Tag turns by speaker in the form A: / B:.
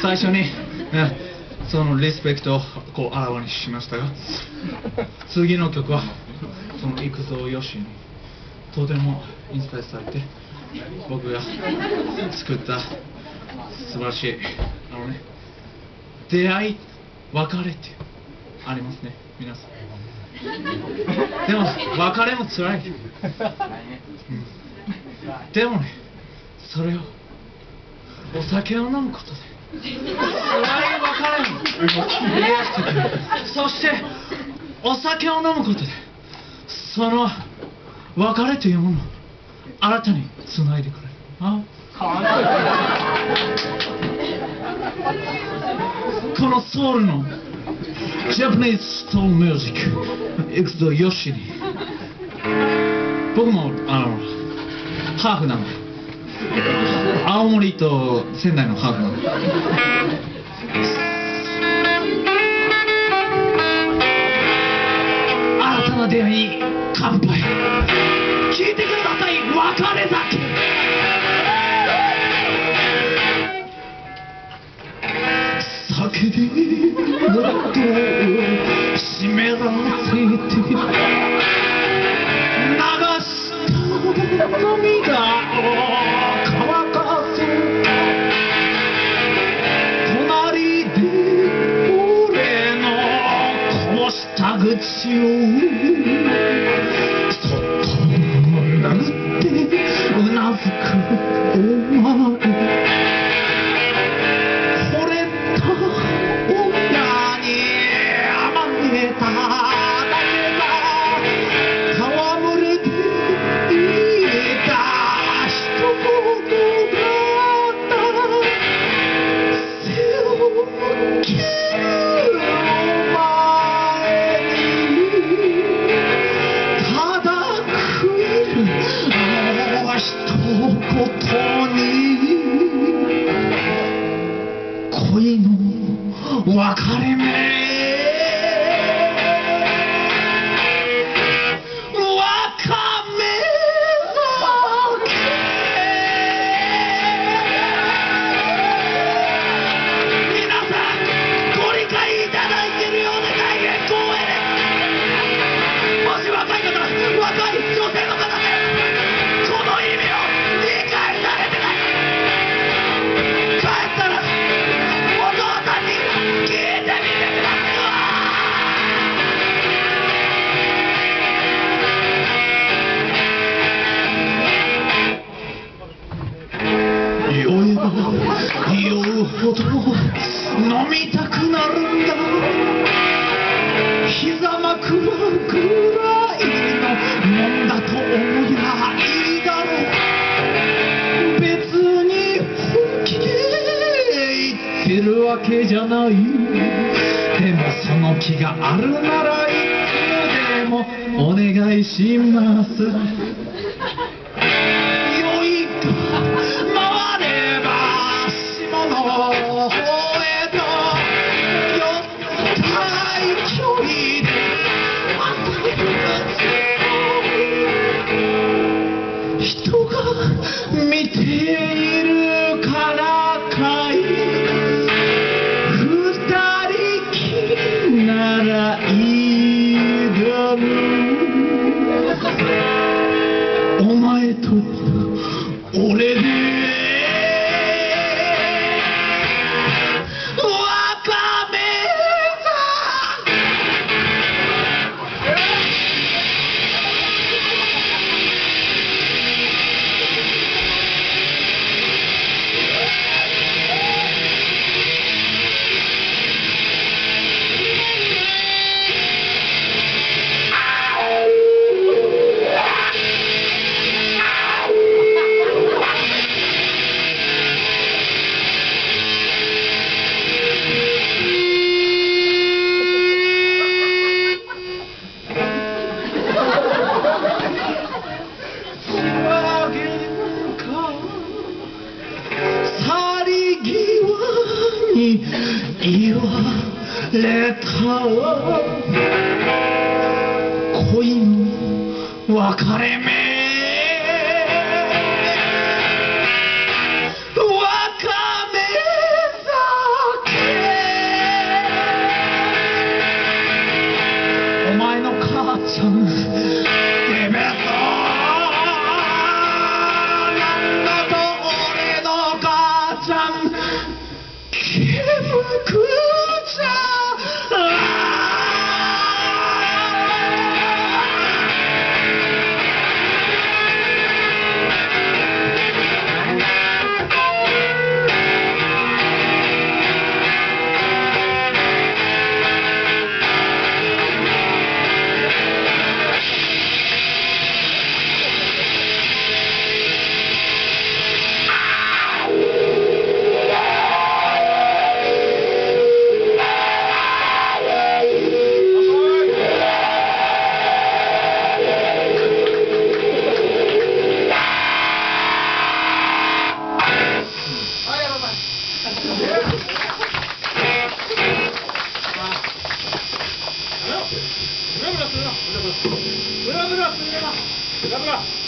A: 最初に、そのリスペクトをこうあらわにしましたが次の曲はその幾蔵よしにとてもインスパイアされて僕が作った素晴らしいあのね出会い別れってありますね皆さん。でも別れも辛い、うん。でもねそれをお酒を飲むことで。辛い別れも癒してくれそしてお酒を飲むことでその別れというものを新たにつないでくれる。あこのソウルのジャパニーズソウルミュージックエクスドヨシに僕もあのハーフなの青森と仙台のハーフ新たな出会いに乾杯。聞いてください。別れ酒酒で喉を湿らせて。こぼした口をそっと殴ってうなずくお前けじゃない。でもその気があるならいつでもお願いします。酔いが回れば下の方へと。寄ったい距離でまた人が見ている。れた恋の別れ目ブラブラするなブラブラす。ブラブラ